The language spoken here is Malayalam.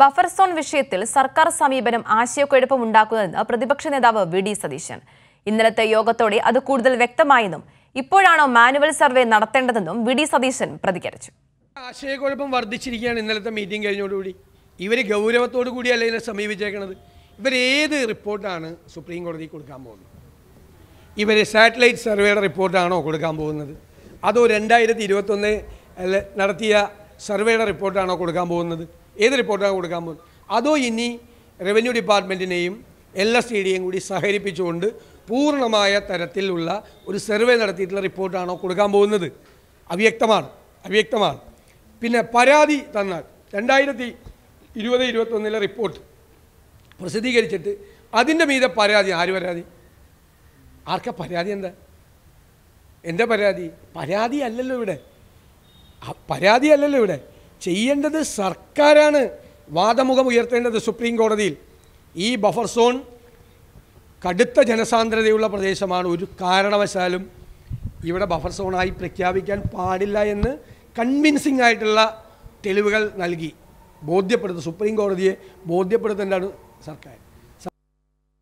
ബഫർ സോൺ വിഷയത്തിൽ സർക്കാർ സമീപനം ആശയക്കുഴപ്പമുണ്ടാക്കുന്നതെന്ന് പ്രതിപക്ഷ നേതാവ് വി ഡി സതീശൻ. ഇന്നലത്തെ യോഗത്തോടെ അത് കൂടുതൽ വ്യക്തമായെന്നും ഇപ്പോഴാണോ മാനുവൽ സർവേ നടത്തേണ്ടതെന്നും വി ഡി സതീശൻ പ്രതികരിച്ചു. ആശയക്കുഴപ്പം വർദ്ധിച്ചിരിക്കുകയാണ് ഇന്നലത്തെ മീറ്റിംഗ് കഴിഞ്ഞോടുകൂടി ഇവർ ഗൗരവത്തോടു കൂടിയല്ല ഇതിനെ സമീപിച്ചേക്കുന്നത് ഇവരേത് റിപ്പോർട്ടാണ് സുപ്രീം കോടതി കൊടുക്കാൻ പോകുന്നത്? ഇവർ സാറ്റലൈറ്റ് സർവേയുടെ റിപ്പോർട്ടാണോ കൊടുക്കാൻ പോകുന്നത്? അതോ രണ്ടായിരത്തി ഇരുപത്തൊന്ന് നടത്തിയ സർവേയുടെ റിപ്പോർട്ടാണോ കൊടുക്കാൻ പോകുന്നത്? ഏത് റിപ്പോർട്ടാണ് കൊടുക്കാൻ പോകുന്നത്? അതോ ഇനി റവന്യൂ ഡിപ്പാർട്ട്മെന്റിനെയും എൽ എസ് ഇ ഡിയും കൂടി സഹകരിപ്പിച്ചുകൊണ്ട് പൂർണമായ തരത്തിലുള്ള ഒരു സർവേ നടത്തിയിട്ടുള്ള റിപ്പോർട്ടാണോ കൊടുക്കാൻ പോകുന്നത്? അവ്യക്തമാണ്. അവ്യക്തമാണ്. പിന്നെ പരാതി തന്നാൽ രണ്ടായിരത്തി ഇരുപത് ഇരുപത്തൊന്നിലെ റിപ്പോർട്ട് പ്രസിദ്ധീകരിച്ചിട്ട് അതിന്റെ മീതെ പരാതി ആര് പരാതി? ആർക്ക പരാതി എന്താ? എന്റെ പരാതി? പരാതി അല്ലല്ലോ ഇവിടെ. പരാതി അല്ലല്ലോ ഇവിടെ. ചെയ്യേണ്ടത് സർക്കാരാണ്. വാദമുഖം ഉയർത്തേണ്ടത് സുപ്രീം കോടതിയിൽ. ഈ ബഫർ സോൺ കടുത്ത ജനസാന്ദ്രതയുള്ള പ്രദേശമാണ്. ഒരു കാരണവശാലും ഇവിടെ ബഫർ സോണായി പ്രഖ്യാപിക്കാൻ പാടില്ല എന്ന് കൺവിൻസിംഗ് ആയിട്ടുള്ള തെളിവുകൾ നൽകി. ബോധ്യപ്പെടുത്തും. സുപ്രീം കോടതിയെ ബോധ്യപ്പെടുത്തേണ്ടതാണ് സർക്കാർ.